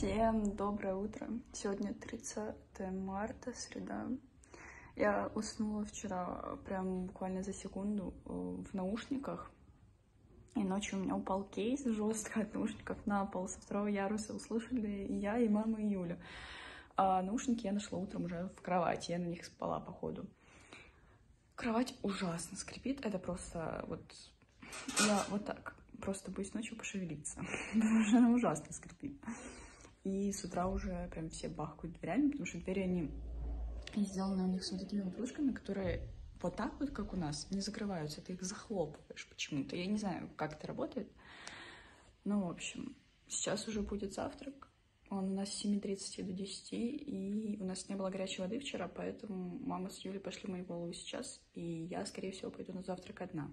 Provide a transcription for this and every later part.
Всем доброе утро. Сегодня 30 марта, среда. Я уснула вчера прям буквально за секунду э, в наушниках. И ночью у меня упал кейс жестко от наушников на пол. Со второго яруса услышали и я, и мама, и Юля. А наушники я нашла утром уже в кровати. Я на них спала, походу. Кровать ужасно скрипит. Это просто вот... Я вот так просто боюсь ночью пошевелиться. Потому что она ужасно скрипит. И с утра уже прям все бахкают дверями, потому что двери они сделаны у них с вот такими вот ручками, которые вот так вот, как у нас, не закрываются, ты их захлопываешь почему-то. Я не знаю, как это работает. Ну, в общем, сейчас уже будет завтрак. Он у нас с 7.30 до 10, и у нас не было горячей воды вчера, поэтому мама с Юлей пошли мою голову сейчас, и я, скорее всего, пойду на завтрак одна.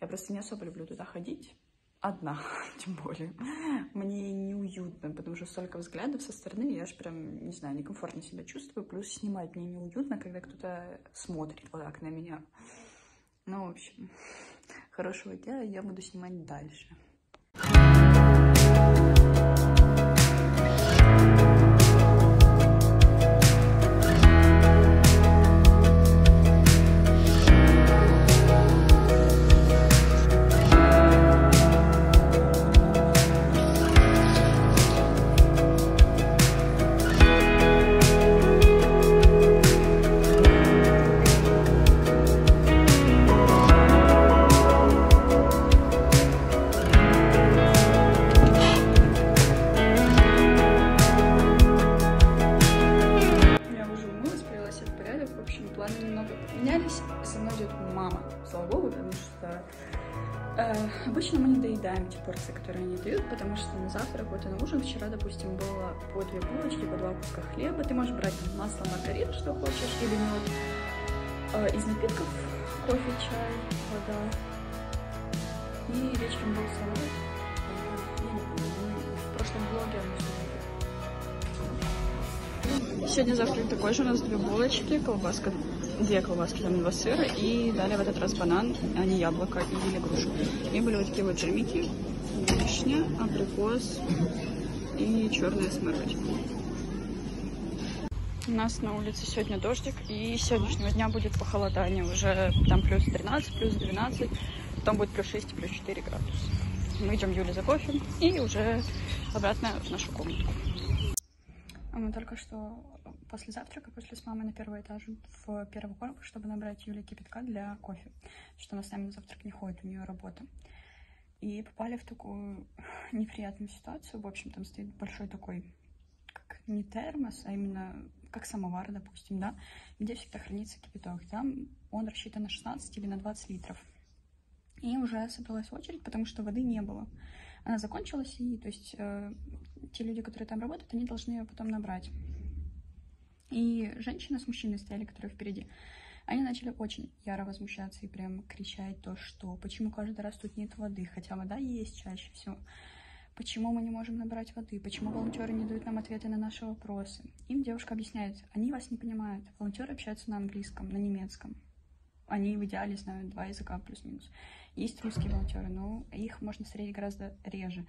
Я просто не особо люблю туда ходить, одна, тем более. Мне неуютно, потому что столько взглядов со стороны, я же прям, не знаю, некомфортно себя чувствую. Плюс снимать мне неуютно, когда кто-то смотрит вот так на меня. Ну, в общем, хорошего дня, я буду снимать дальше. Потому что э, обычно мы не доедаем те порции, которые они дают, потому что на завтрак, вот и на ужин вчера, допустим, было по две булочки, по два куска хлеба. Ты можешь брать масло, маргарин, что хочешь, или мед. Э, из напитков кофе, чай, вода. И вечером был салат. Я не помню, в прошлом влоге Сегодня завтрак такой же, у нас две булочки, колбаска, две колбаски, там два сыра, и далее в этот раз банан, а не яблоко или грушу. И были вот такие вот джемики, вишня, абрикос и черная смородина. У нас на улице сегодня дождик, и с сегодняшнего дня будет похолодание. Уже там плюс 13, плюс 12, потом будет плюс 6, плюс 4 градуса. Мы идем Юле за кофе и уже обратно в нашу комнату. Мы только что после завтрака пошли с мамой на первый этаж в первый корпус, чтобы набрать Юле кипятка для кофе, что она с нами на завтрак не ходит, у нее работа. И попали в такую неприятную ситуацию. В общем, там стоит большой такой, как не термос, а именно как самовар, допустим, да, где всегда хранится кипяток. Там он рассчитан на 16 или на 20 литров. И уже собралась очередь, потому что воды не было. Она закончилась, и то есть э, те люди, которые там работают, они должны ее потом набрать. И женщина с мужчиной стояли, которые впереди. Они начали очень яро возмущаться и прям кричать то, что почему каждый раз тут нет воды, хотя вода есть чаще всего. Почему мы не можем набрать воды? Почему волонтеры не дают нам ответы на наши вопросы? Им девушка объясняет, они вас не понимают. Волонтеры общаются на английском, на немецком. Они в идеале знают два языка плюс-минус. Есть русские волонтеры, но их можно встретить гораздо реже.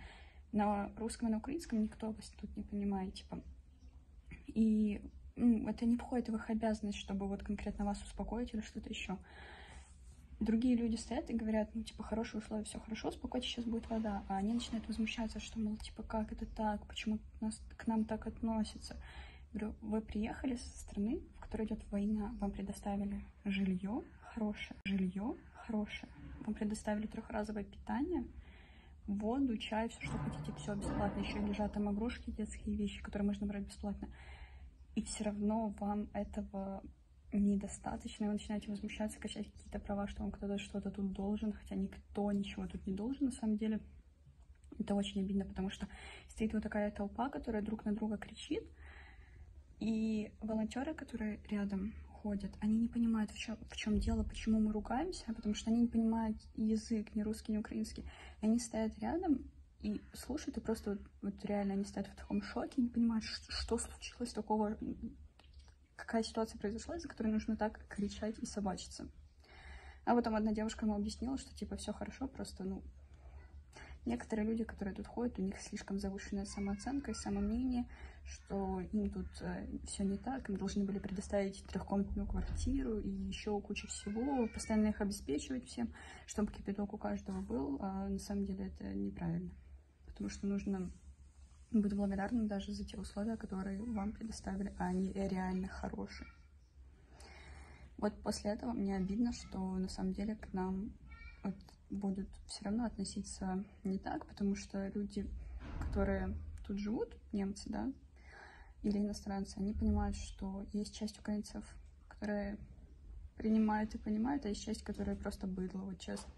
На русском и на украинском никто вас тут не понимает, типа. И ну, это не входит в их обязанность, чтобы вот конкретно вас успокоить или что-то еще. Другие люди стоят и говорят, ну, типа, хорошие условия, все хорошо, успокойтесь, сейчас будет вода. А они начинают возмущаться, что, мол, типа, как это так, почему нас, к нам так относятся. Говорю, вы приехали со страны, в которой идет война, вам предоставили жилье хорошее, жилье хорошее, вам предоставили трехразовое питание, воду, чай, все, что хотите, все бесплатно. Еще лежат там игрушки, детские вещи, которые можно брать бесплатно. И все равно вам этого недостаточно, и вы начинаете возмущаться, качать какие-то права, что вам кто-то что-то тут должен, хотя никто ничего тут не должен, на самом деле. Это очень обидно, потому что стоит вот такая толпа, которая друг на друга кричит, и волонтеры, которые рядом ходят, они не понимают, в чем, в чем дело, почему мы ругаемся, потому что они не понимают язык, ни русский, ни украинский. И они стоят рядом и слушают, и просто вот, вот реально они стоят в таком шоке, не понимают, что, что случилось такого, какая ситуация произошла, из-за которой нужно так кричать и собачиться. А потом одна девушка ему объяснила, что типа все хорошо, просто, ну, некоторые люди, которые тут ходят, у них слишком завышенная самооценка и самомнение, что им тут э, все не так, им должны были предоставить трехкомнатную квартиру и еще кучу всего, постоянно их обеспечивать всем, чтобы кипяток у каждого был, а на самом деле это неправильно, потому что нужно быть благодарным даже за те условия, которые вам предоставили, а они реально хорошие. Вот после этого мне обидно, что на самом деле к нам вот будут все равно относиться не так, потому что люди, которые тут живут, немцы, да, или иностранцы, они понимают, что есть часть украинцев, которые принимают и понимают, а есть часть, которая просто быдло, вот честно.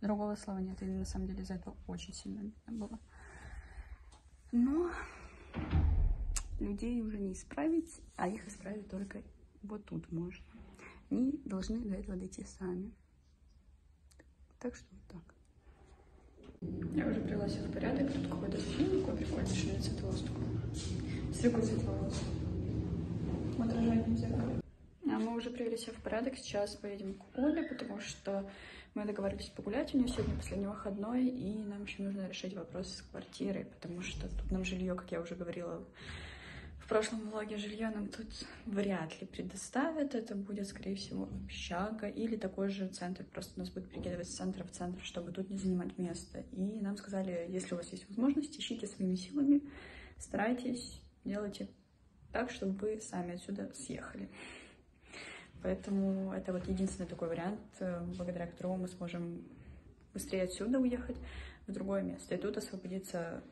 Другого слова нет, и на самом деле из-за этого очень сильно обидно было. Но людей уже не исправить, а их исправить только вот тут можно. Они должны до этого дойти сами. Так что вот так. Я уже привела себя в порядок. Тут какой-то фильм, какой прикольный, что цвет волос Свекой цвет волос. В отражении зеркала. А мы уже привели себя в порядок. Сейчас поедем к Оле, потому что мы договорились погулять. У нее сегодня последний выходной, и нам еще нужно решить вопрос с квартирой, потому что тут нам жилье, как я уже говорила, в прошлом влоге жилье нам тут вряд ли предоставят. Это будет, скорее всего, общага или такой же центр. Просто нас будет перекидывать с центра в центр, чтобы тут не занимать место. И нам сказали, если у вас есть возможность, ищите своими силами, старайтесь, делайте так, чтобы вы сами отсюда съехали. Поэтому это вот единственный такой вариант, э, благодаря которому мы сможем быстрее отсюда уехать в другое место. И тут освободится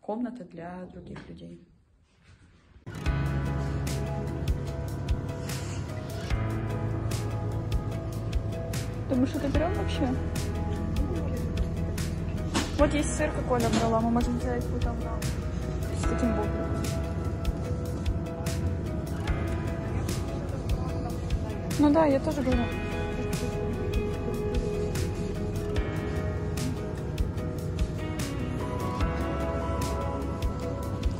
комната для других людей. Думаешь, что-то берем вообще? Вот есть сыр, какой я брала. Мы можем взять там с таким боком. Ну да, я тоже говорю.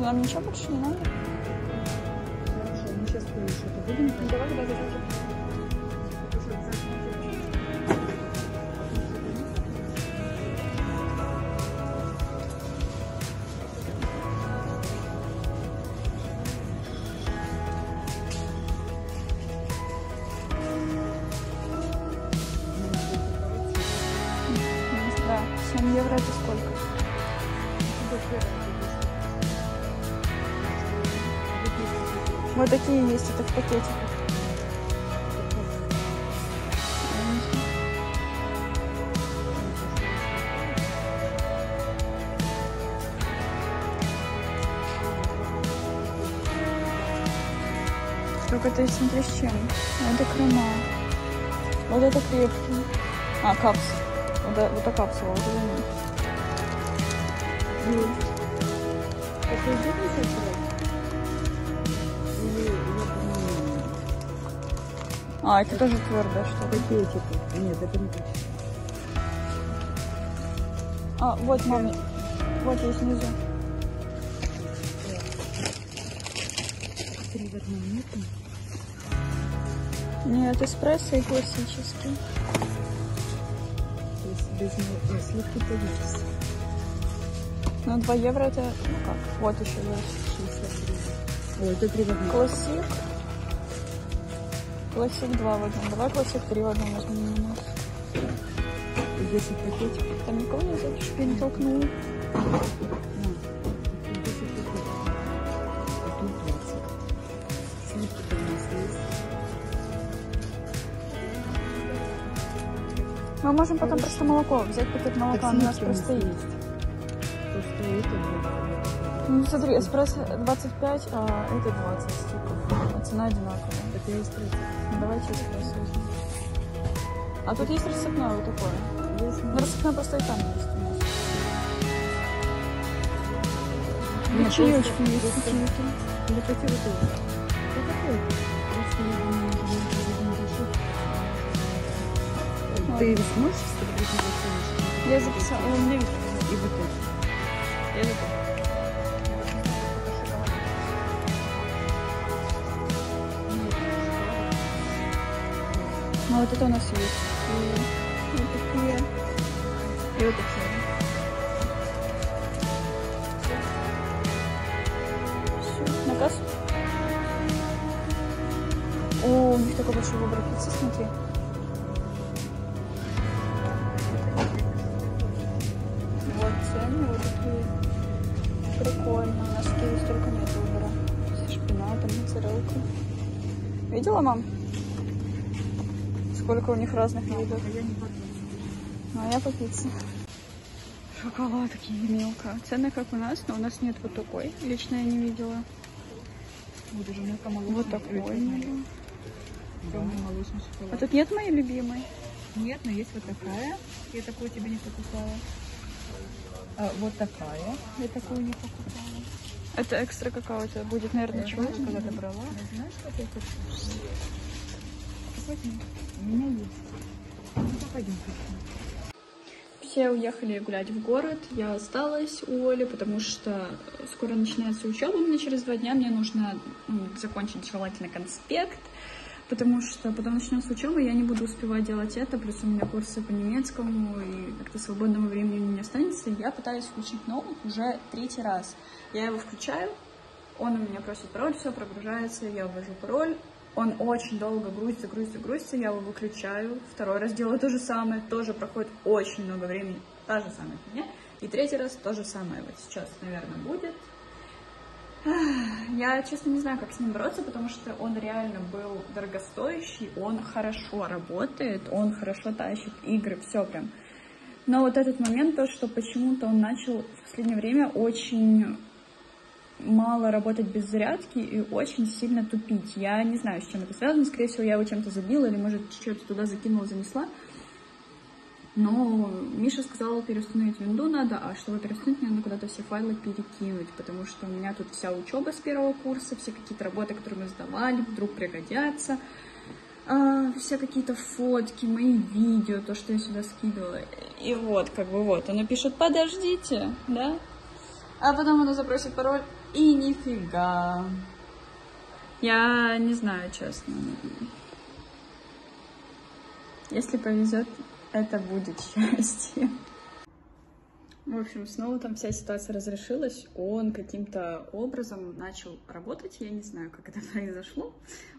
Нам ничего больше не надо? Хорошо, мы сейчас что-то будем. Давай, давай, давай. Евро это сколько? Вот такие есть, это в пакетиках. Только это смотри с чем. Это крема. Вот это крепкий. А, капсуль. Вот, вот эта капсула, вот это. А, это тоже твердое что ли? Пакетики. Нет, это не точно. А, вот, маме. Вот есть внизу. Нет, эспрессо и классический без сливки-то есть. Ну, 2 евро это, ну как, вот еще есть. 63. Ой, это 3 в одном. Классик. Классик 2 в одном. Давай классик 3 в одном возьмем у нас. 10 пакетиков. Там никого не чтобы я не толкнула. Мы можем потом просто молоко взять, пакет молока, у нас просто есть. Ну смотри, эспрессо 25, а это 20 типа. А цена одинаковая. Это эспрессо. Ну, давайте эспрессо возьмем. А тут есть рассыпное вот такое. Есть. Ну, рассыпное просто и там есть у нас. Нет, чаечки есть какие-то. Или хотела тоже. Что такое? Ты сможешь сфотографировать Я записала, меня видно. И. Я записала. Ну вот это у нас есть. И вот такие. И вот такие. Сколько у них разных видов. Ну, а я по пицце. Шоколадки мелко. Цены как у нас, но у нас нет вот такой. Лично я не видела. Вот даже мелкомолочный. Вот такой. не было. Темный молочный А тут нет моей любимой. Нет, но есть вот такая. Я такую тебе не покупала. А, вот такая. Я такую не покупала. Это экстра какао у тебя будет, наверное, Я чего? когда добрала. Не знаешь, что это? Ну. Все уехали гулять в город, я осталась у Оли, потому что скоро начинается учеба, меня через два дня мне нужно м, закончить желательно конспект, потому что потом начнется учеба, я не буду успевать делать это, плюс у меня курсы по немецкому, и как-то свободного времени у меня не останется. Я пытаюсь включить ноут уже третий раз. Я его включаю, он у меня просит пароль, все прогружается, я ввожу пароль, он очень долго грузится, грузится, грузится, я его выключаю. Второй раз делаю то же самое, тоже проходит очень много времени, та же самая фигня. И третий раз то же самое вот сейчас, наверное, будет. Я, честно, не знаю, как с ним бороться, потому что он реально был дорогостоящий, он хорошо работает, он хорошо тащит игры, все прям. Но вот этот момент, то, что почему-то он начал в последнее время очень мало работать без зарядки и очень сильно тупить. Я не знаю, с чем это связано. Скорее всего, я его чем-то забила или, может, что-то туда закинула, занесла. Но Миша сказал, переустановить винду надо, а чтобы переустановить, мне надо куда-то все файлы перекинуть, потому что у меня тут вся учеба с первого курса, все какие-то работы, которые мы сдавали, вдруг пригодятся, а, все какие-то фотки, мои видео, то, что я сюда скидывала. И вот, как бы вот, она пишет, подождите, да? А потом она запросит пароль, и нифига. Я не знаю, честно. Если повезет, это будет счастье. В общем, снова там вся ситуация разрешилась. Он каким-то образом начал работать. Я не знаю, как это произошло.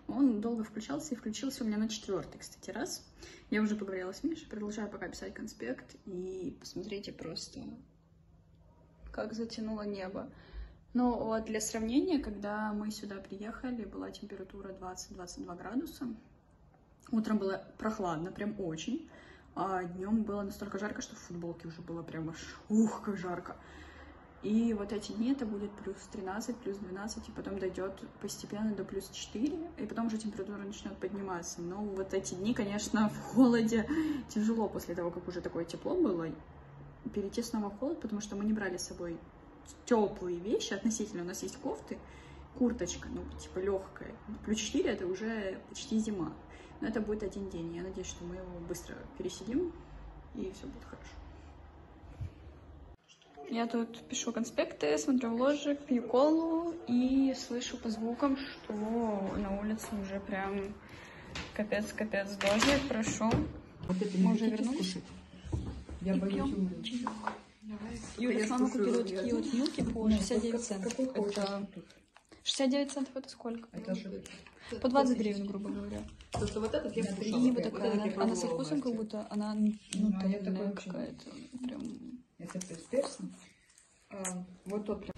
Он долго включался и включился у меня на четвертый, кстати, раз. Я уже поговорила с Мишей, продолжаю пока писать конспект. И посмотрите просто, как затянуло небо. Но вот для сравнения, когда мы сюда приехали, была температура 20-22 градуса. Утром было прохладно, прям очень. А днем было настолько жарко, что в футболке уже было прям аж, ух, как жарко. И вот эти дни это будет плюс 13, плюс 12, и потом дойдет постепенно до плюс 4, и потом уже температура начнет подниматься. Но вот эти дни, конечно, в холоде тяжело после того, как уже такое тепло было, перейти снова в холод, потому что мы не брали с собой теплые вещи относительно. У нас есть кофты, курточка, ну, типа легкая. Плюс 4 это уже почти зима. Но это будет один день. Я надеюсь, что мы его быстро пересидим, и все будет хорошо. Я тут пишу конспекты, смотрю ложек, пью колу и слышу по звукам, что на улице уже прям капец-капец дождик прошел. Вот это Мы уже вернулись? Я И боюсь пьем умереть. Юля, мамой купила вот такие вот милки по 69 центов. Это 69 центов это сколько? Это же... По 20 гривен, грубо говоря. То, что вот этот я И вот такая, она, она со вкусом как будто, она Ну, а нутельная какая-то. Прям Это с персом. А, вот тот прям.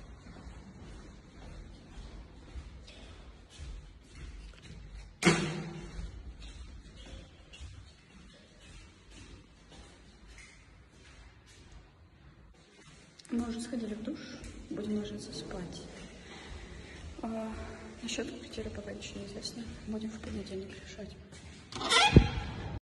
Мы уже сходили в душ, будем ложиться спать. А, насчет квартиры пока ничего не известно. Будем в понедельник решать.